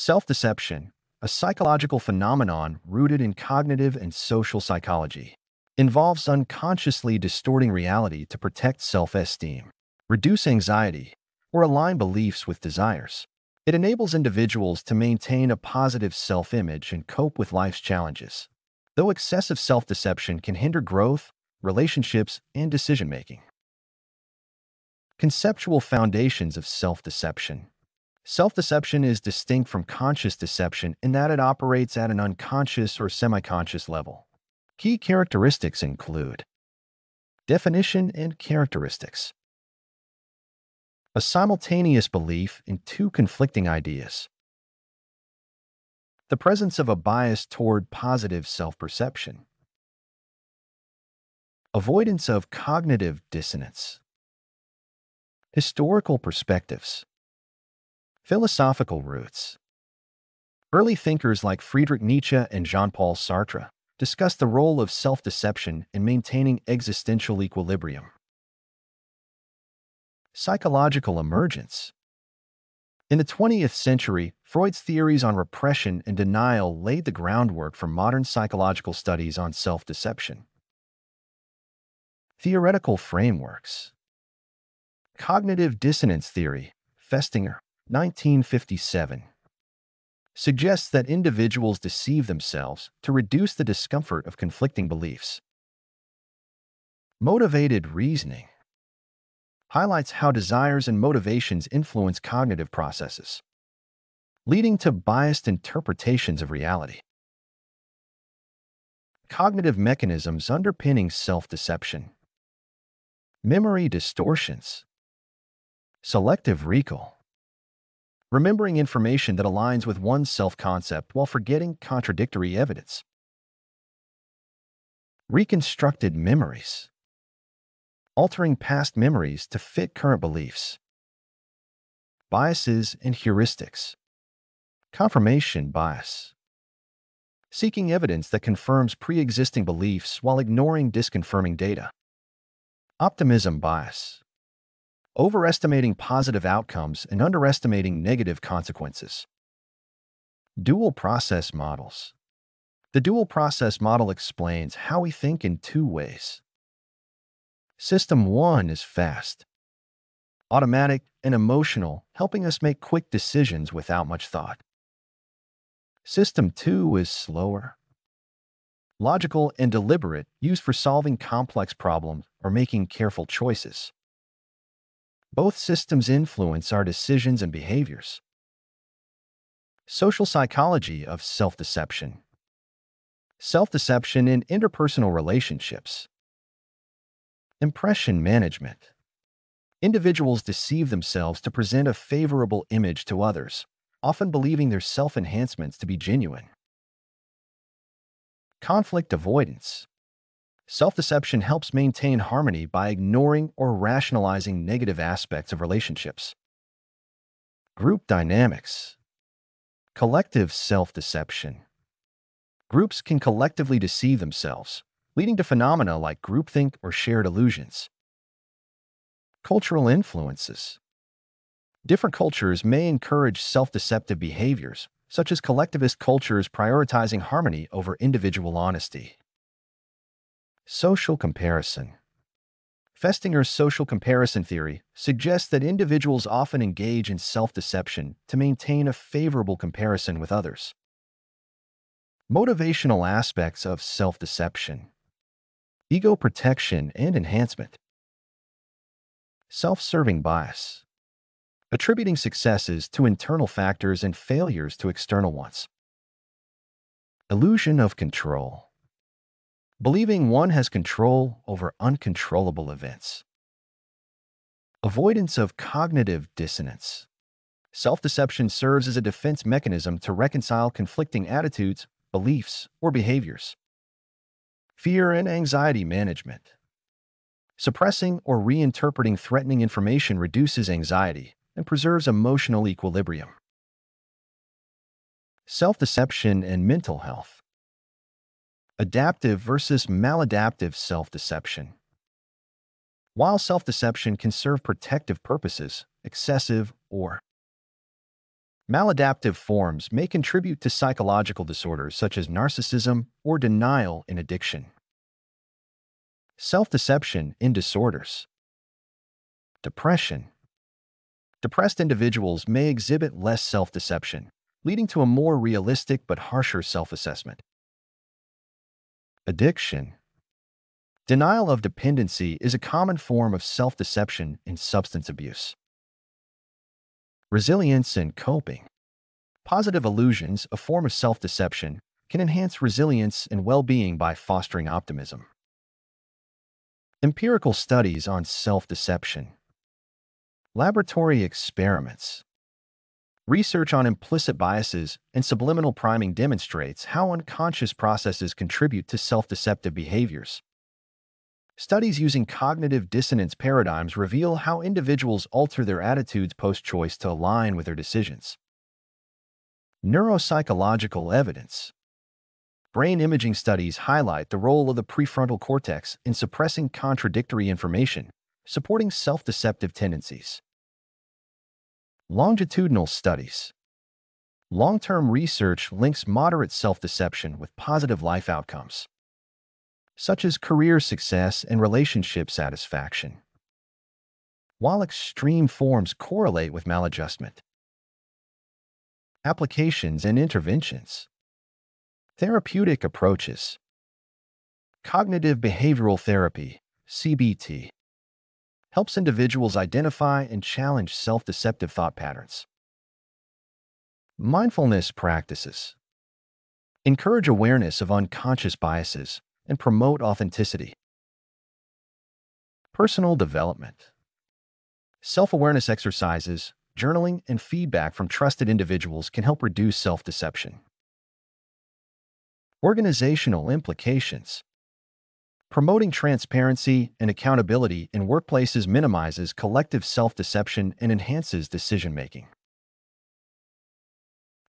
Self-deception, a psychological phenomenon rooted in cognitive and social psychology, involves unconsciously distorting reality to protect self-esteem, reduce anxiety, or align beliefs with desires. It enables individuals to maintain a positive self-image and cope with life's challenges, though excessive self-deception can hinder growth, relationships, and decision-making. Conceptual foundations of self-deception. Self-deception is distinct from conscious deception in that it operates at an unconscious or semi-conscious level. Key characteristics include Definition and characteristics a simultaneous belief in two conflicting ideas. The presence of a bias toward positive self-perception. Avoidance of cognitive dissonance. Historical perspectives. Philosophical roots. Early thinkers like Friedrich Nietzsche and Jean-Paul Sartre discussed the role of self-deception in maintaining existential equilibrium. Psychological emergence. In the 20th century, Freud's theories on repression and denial laid the groundwork for modern psychological studies on self-deception. Theoretical frameworks. Cognitive dissonance theory, Festinger, 1957, suggests that individuals deceive themselves to reduce the discomfort of conflicting beliefs. Motivated reasoning highlights how desires and motivations influence cognitive processes, leading to biased interpretations of reality. Cognitive mechanisms underpinning self-deception. Memory distortions. Selective recall. Remembering information that aligns with one's self-concept while forgetting contradictory evidence. Reconstructed memories altering past memories to fit current beliefs. Biases and heuristics. Confirmation bias. Seeking evidence that confirms pre-existing beliefs while ignoring disconfirming data. Optimism bias. Overestimating positive outcomes and underestimating negative consequences. Dual process models. The dual process model explains how we think in two ways. System 1 is fast, automatic, and emotional, helping us make quick decisions without much thought. System 2 is slower, logical, and deliberate, used for solving complex problems or making careful choices. Both systems influence our decisions and behaviors. Social psychology of self-deception. Self-deception in interpersonal relationships. Impression management. Individuals deceive themselves to present a favorable image to others, often believing their self-enhancements to be genuine. Conflict avoidance. Self-deception helps maintain harmony by ignoring or rationalizing negative aspects of relationships. Group dynamics. Collective self-deception. Groups can collectively deceive themselves, leading to phenomena like groupthink or shared illusions. Cultural influences. Different cultures may encourage self-deceptive behaviors, such as collectivist cultures prioritizing harmony over individual honesty. Social comparison. Festinger's social comparison theory suggests that individuals often engage in self-deception to maintain a favorable comparison with others. Motivational aspects of self-deception. Ego protection and enhancement, self-serving bias, attributing successes to internal factors and failures to external ones, illusion of control, believing one has control over uncontrollable events, avoidance of cognitive dissonance. Self-deception serves as a defense mechanism to reconcile conflicting attitudes, beliefs, or behaviors. Fear and anxiety management. Suppressing or reinterpreting threatening information reduces anxiety and preserves emotional equilibrium. Self-deception and mental health. Adaptive versus maladaptive self-deception. While self-deception can serve protective purposes, excessive or Maladaptive forms may contribute to psychological disorders such as narcissism or denial in addiction. Self-deception in disorders. Depression. Depressed individuals may exhibit less self-deception, leading to a more realistic but harsher self-assessment. Addiction. Denial of dependency is a common form of self-deception in substance abuse. Resilience and coping. Positive illusions, a form of self-deception, can enhance resilience and well-being by fostering optimism. Empirical studies on self-deception. Laboratory experiments. Research on implicit biases and subliminal priming demonstrates how unconscious processes contribute to self-deceptive behaviors. Studies using cognitive dissonance paradigms reveal how individuals alter their attitudes post-choice to align with their decisions. Neuropsychological evidence. Brain imaging studies highlight the role of the prefrontal cortex in suppressing contradictory information, supporting self-deceptive tendencies. Longitudinal studies. Long-term research links moderate self-deception with positive life outcomes such as career success and relationship satisfaction. While extreme forms correlate with maladjustment, applications and interventions, therapeutic approaches, cognitive behavioral therapy, CBT, helps individuals identify and challenge self-deceptive thought patterns. Mindfulness practices encourage awareness of unconscious biases and promote authenticity. Personal development. Self-awareness exercises, journaling, and feedback from trusted individuals can help reduce self-deception. Organizational implications. Promoting transparency and accountability in workplaces minimizes collective self-deception and enhances decision-making.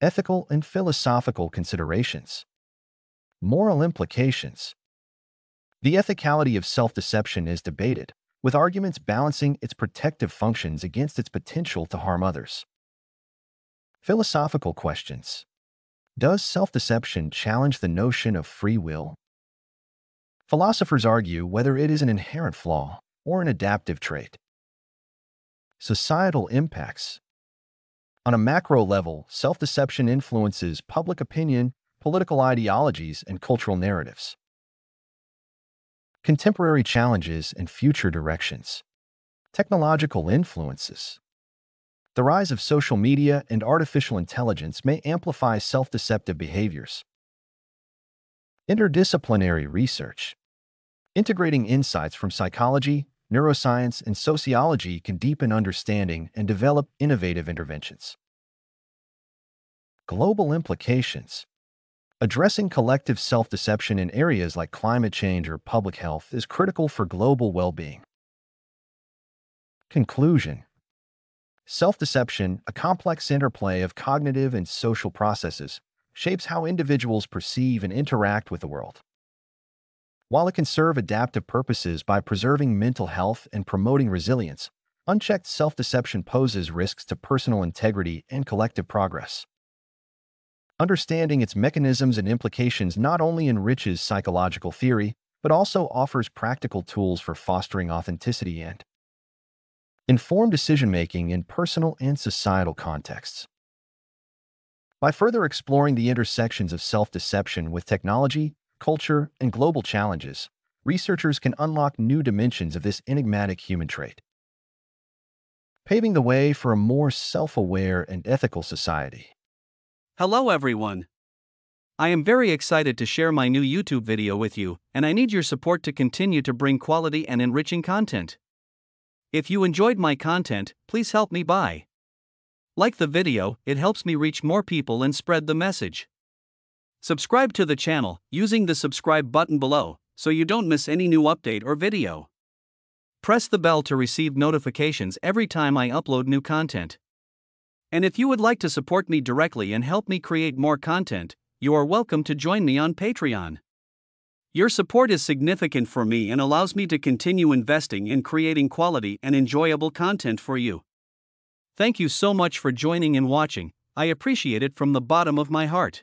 Ethical and philosophical considerations. Moral implications. The ethicality of self-deception is debated, with arguments balancing its protective functions against its potential to harm others. Philosophical questions. Does self-deception challenge the notion of free will? Philosophers argue whether it is an inherent flaw or an adaptive trait. Societal impacts. On a macro level, self-deception influences public opinion, political ideologies, and cultural narratives contemporary challenges and future directions, technological influences. The rise of social media and artificial intelligence may amplify self-deceptive behaviors. Interdisciplinary research. Integrating insights from psychology, neuroscience, and sociology can deepen understanding and develop innovative interventions. Global implications. Addressing collective self-deception in areas like climate change or public health is critical for global well-being. Conclusion Self-deception, a complex interplay of cognitive and social processes, shapes how individuals perceive and interact with the world. While it can serve adaptive purposes by preserving mental health and promoting resilience, unchecked self-deception poses risks to personal integrity and collective progress. Understanding its mechanisms and implications not only enriches psychological theory, but also offers practical tools for fostering authenticity and informed decision-making in personal and societal contexts. By further exploring the intersections of self-deception with technology, culture, and global challenges, researchers can unlock new dimensions of this enigmatic human trait, paving the way for a more self-aware and ethical society. Hello everyone. I am very excited to share my new YouTube video with you, and I need your support to continue to bring quality and enriching content. If you enjoyed my content, please help me by. Like the video, it helps me reach more people and spread the message. Subscribe to the channel using the subscribe button below so you don't miss any new update or video. Press the bell to receive notifications every time I upload new content. And if you would like to support me directly and help me create more content, you are welcome to join me on Patreon. Your support is significant for me and allows me to continue investing in creating quality and enjoyable content for you. Thank you so much for joining and watching, I appreciate it from the bottom of my heart.